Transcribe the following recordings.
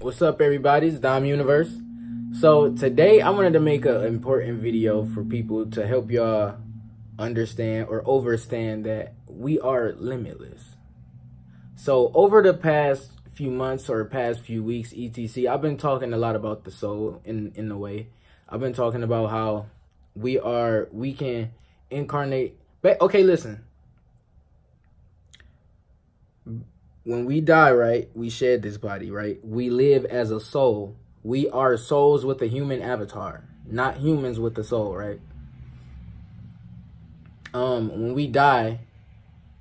What's up, everybody? It's Dom Universe. So today I wanted to make an important video for people to help y'all understand or overstand that we are limitless. So over the past few months or past few weeks, etc., I've been talking a lot about the soul in in a way. I've been talking about how we are we can incarnate. But okay, listen. When we die, right, we shed this body, right? We live as a soul we are souls with a human avatar, not humans with a soul, right? Um, when we die,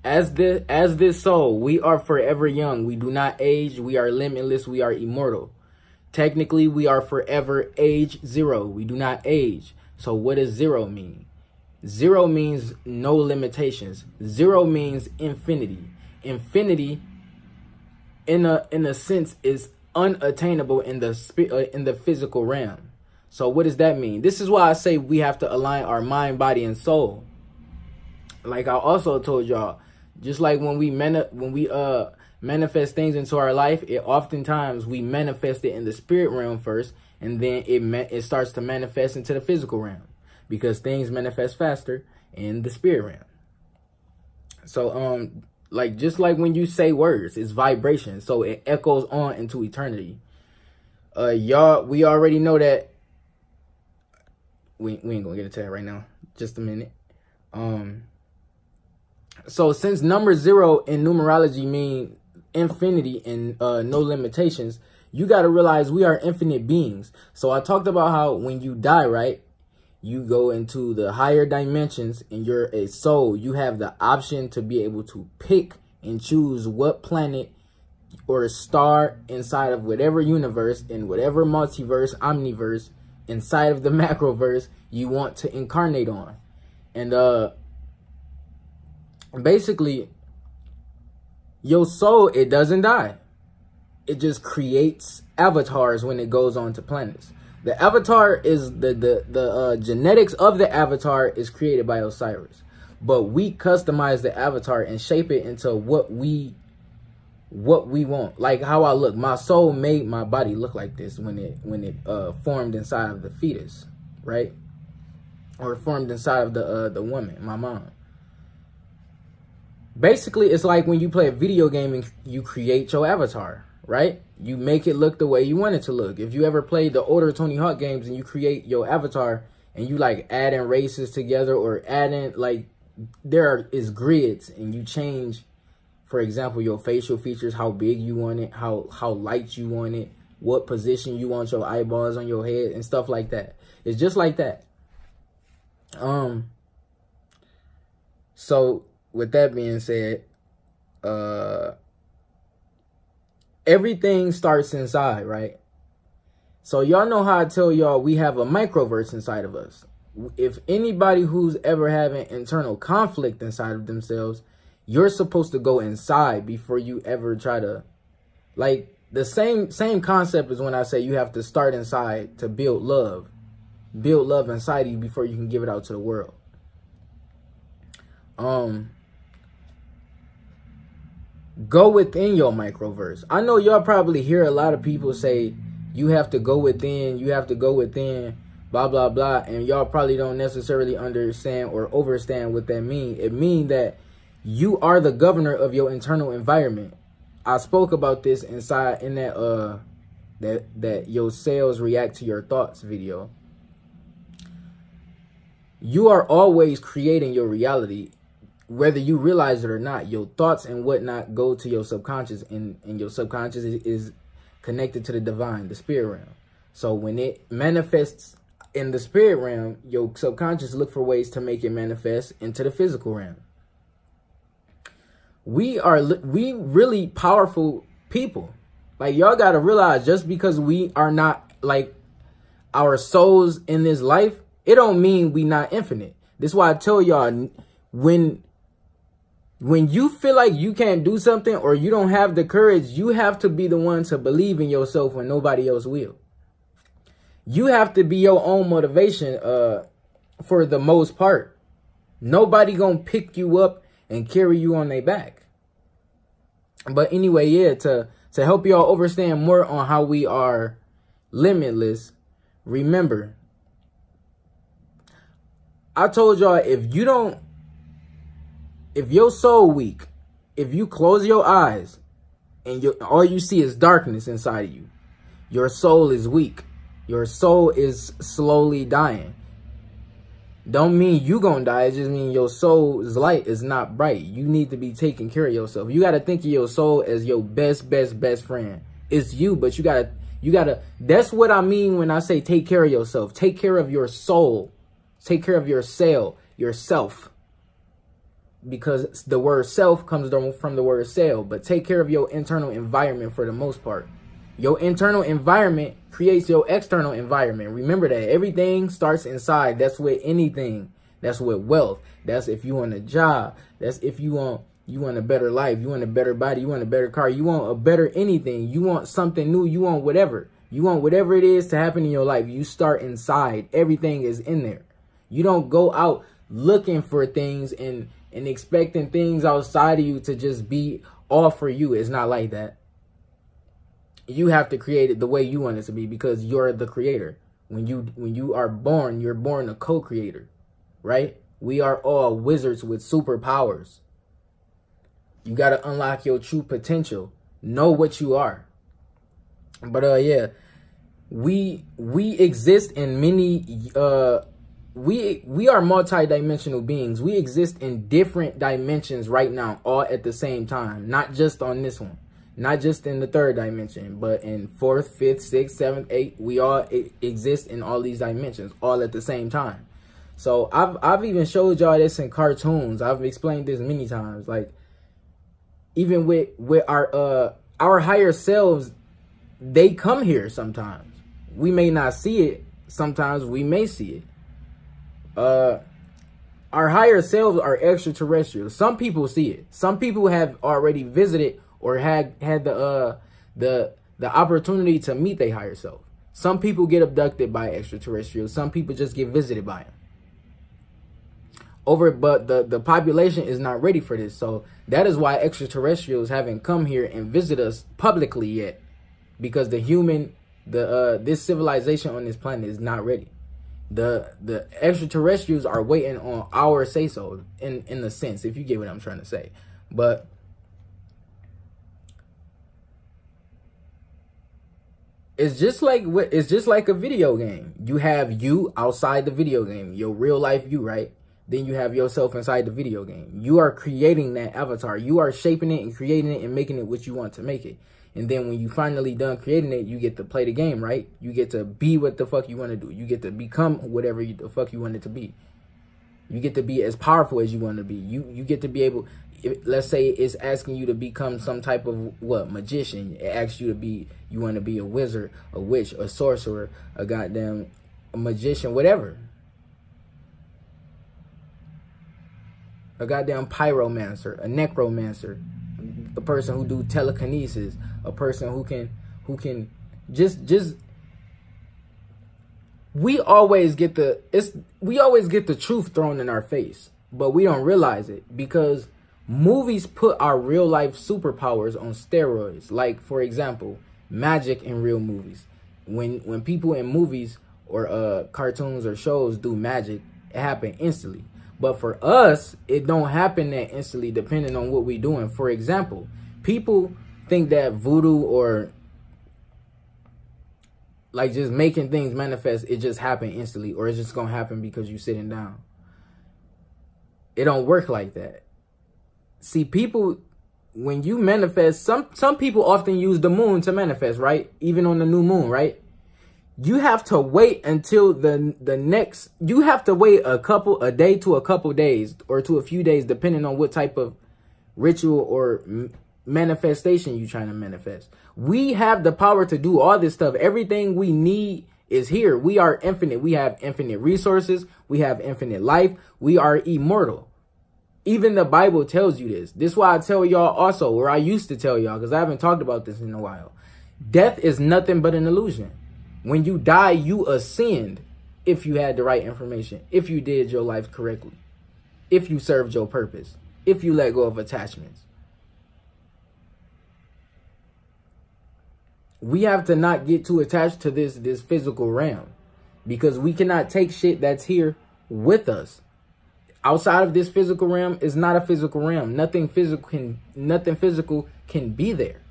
as this as this soul, we are forever young. We do not age. We are limitless. We are immortal. Technically, we are forever age zero. We do not age. So what does zero mean? Zero means no limitations. Zero means infinity. Infinity, in a in a sense, is unattainable in the uh, in the physical realm. So what does that mean? This is why I say we have to align our mind, body, and soul. Like I also told y'all, just like when we when we uh manifest things into our life, it oftentimes we manifest it in the spirit realm first, and then it it starts to manifest into the physical realm because things manifest faster in the spirit realm. So um like just like when you say words, it's vibration, so it echoes on into eternity. Uh, y'all, we already know that. We we ain't gonna get into that right now. Just a minute. Um. So since number zero in numerology mean infinity and uh, no limitations, you got to realize we are infinite beings. So I talked about how when you die, right, you go into the higher dimensions and you're a soul, you have the option to be able to pick and choose what planet or star inside of whatever universe, in whatever multiverse, omniverse, inside of the macroverse you want to incarnate on. And uh basically your soul it doesn't die. It just creates avatars when it goes on to planets. The avatar is the the the uh, genetics of the avatar is created by Osiris, but we customize the avatar and shape it into what we what we want. Like how I look, my soul made my body look like this when it when it uh, formed inside of the fetus, right? Or formed inside of the uh, the woman, my mom. Basically, it's like when you play a video game and you create your avatar, right? You make it look the way you want it to look. If you ever played the older Tony Hawk games and you create your avatar and you like add in races together or add in like there are, is grids and you change, for example, your facial features, how big you want it, how how light you want it, what position you want your eyeballs on your head and stuff like that. It's just like that. Um. So with that being said, uh everything starts inside, right? So y'all know how I tell y'all we have a microverse inside of us. If anybody who's ever having internal conflict inside of themselves, you're supposed to go inside before you ever try to like the same same concept is when I say you have to start inside to build love. Build love inside you before you can give it out to the world. Um go within your microverse. I know y'all probably hear a lot of people say you have to go within, you have to go within, blah blah blah, and y'all probably don't necessarily understand or overstand what that means. It means that you are the governor of your internal environment. I spoke about this inside in that uh that that your cells react to your thoughts video. You are always creating your reality whether you realize it or not, your thoughts and whatnot go to your subconscious, and, and your subconscious is, is connected to the divine, the spirit realm. So when it manifests in the spirit realm, your subconscious look for ways to make it manifest into the physical realm. We are we really powerful people. Like y'all got to realize just because we are not like our souls in this life, it don't mean we not infinite. This is why I tell y'all when when you feel like you can't do something or you don't have the courage, you have to be the one to believe in yourself when nobody else will. You have to be your own motivation uh, for the most part. Nobody gonna pick you up and carry you on their back. But anyway, yeah, to To help y'all understand more on how we are limitless, remember, I told y'all if you don't, if your soul weak, if you close your eyes and you all you see is darkness inside of you, your soul is weak. Your soul is slowly dying. Don't mean you gonna die. It just mean your soul's light is not bright. You need to be taking care of yourself. You gotta think of your soul as your best, best, best friend. It's you, but you gotta, you gotta. That's what I mean when I say take care of yourself. Take care of your soul. Take care of your cell, yourself. Because the word self comes from the word sale, But take care of your internal environment for the most part. Your internal environment creates your external environment. Remember that everything starts inside. That's with anything. That's with wealth. That's if you want a job. That's if you want you want a better life. You want a better body. You want a better car. You want a better anything. You want something new. You want whatever. You want whatever it is to happen in your life. You start inside. Everything is in there. You don't go out looking for things and and expecting things outside of you to just be all for you. It's not like that you have to create it the way you want it to be because you're the creator. When you when you are born, you're born a co-creator, right? We are all wizards with superpowers. You got to unlock your true potential. Know what you are. But uh yeah, we we exist in many uh we we are multi-dimensional beings. We exist in different dimensions right now all at the same time, not just on this one not just in the third dimension, but in fourth, fifth, sixth, seventh, eighth. We all exist in all these dimensions all at the same time. So I've I've even showed y'all this in cartoons. I've explained this many times. Like even with with our uh our higher selves, they come here sometimes. We may not see it. Sometimes we may see it. Uh our higher selves are extraterrestrial. Some people see it. Some people have already visited or had had the uh the the opportunity to meet their higher self. Some people get abducted by extraterrestrials. Some people just get visited by them. Over, but the the population is not ready for this. So that is why extraterrestrials haven't come here and visit us publicly yet, because the human, the uh, this civilization on this planet is not ready. The the extraterrestrials are waiting on our say so in in the sense, if you get what I'm trying to say. But it's just like it's just like a video game. You have you outside the video game, your real life you, right? Then you have yourself inside the video game. You are creating that avatar. You are shaping it and creating it and making it what you want to make it. And then when you finally done creating it, you get to play the game, right? You get to be what the fuck you want to do. You get to become whatever you, the fuck you want it to be. You get to be as powerful as you want to be. You you get to be able let's say it's asking you to become some type of what magician it asks you to be you want to be a wizard a witch a sorcerer a goddamn a magician whatever a goddamn pyromancer a necromancer a person who do telekinesis a person who can who can just just we always get the it's we always get the truth thrown in our face but we don't realize it because movies put our real life superpowers on steroids. Like for example, magic in real movies. When when people in movies or uh cartoons or shows do magic, it happen instantly. But for us, it don't happen that instantly depending on what we doing. For example, people think that voodoo or like just making things manifest, it just happen instantly or it's just gonna happen because you sitting down. It don't work like that see people when you manifest some some people often use the moon to manifest right even on the new moon right you have to wait until the the next you have to wait a couple a day to a couple days or to a few days depending on what type of ritual or manifestation you're trying to manifest. We have the power to do all this stuff. Everything we need is here. We are infinite. We have infinite resources. We have infinite life. We are immortal. Even the Bible tells you this. This is why I tell y'all also, or I used to tell y'all, because I haven't talked about this in a while. Death is nothing but an illusion. When you die, you ascend if you had the right information, if you did your life correctly, if you served your purpose, if you let go of attachments. we have to not get too attached to this this physical realm because we cannot take shit that's here with us. Outside of this physical realm is not a physical realm. Nothing physical can nothing physical can be there.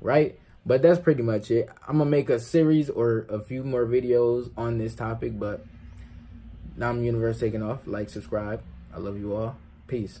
Right but that's pretty much it. I'm gonna make a series or a few more videos on this topic but now Dom Universe taking off. Like subscribe. I love you all. Peace